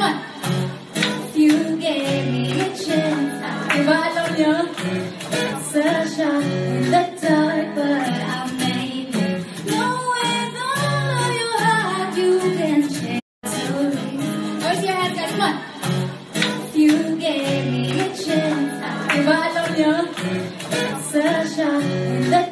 Come on. If you gave me a chance, I'd give out on you. Such a in the dark, but I made it. No, with all of your heart, you can change to me. Where's your hands, guys? Come on. If you gave me a chance, I'd give out on you. Such a in the